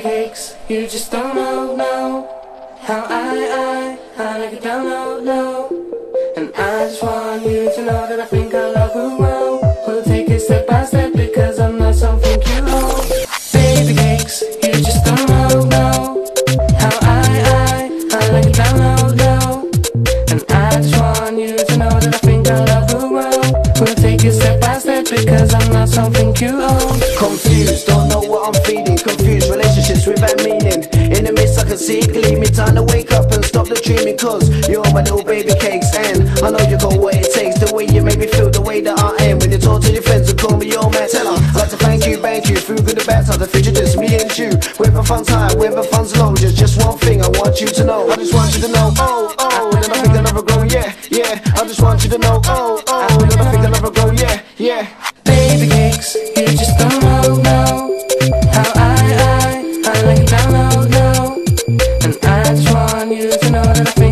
baby cakes. You just don't know, know how I, I, I like it down low, low. And I just want you to know that I think I love you well. We'll take it step by step because I'm not something you own. Baby cakes, you just don't know, know how I, I, I like it down low, low. And I just want you to know that I think I love you well. We'll take it step by step because I'm not something you own. Confused, don't know what I'm feeling confused relationships without meaning. In the midst, I can see, it leave time to wake up and stop the dreaming. Cause you're my little baby cakes, and I know you got what it takes. The way you make me feel, the way that I am. When you talk to your friends and call me your man, tell them. Like to thank you, thank you. Through good and bad times, the future just me and you. Whether fun's high, whether fun's low, there's just one thing I want you to know. I just want you to know, oh, oh, and I think I'll never grow, yeah, yeah. I just want you to know, oh, oh, and I think I'll never grow, yeah, yeah. Baby cakes, you just don't. music and all that I think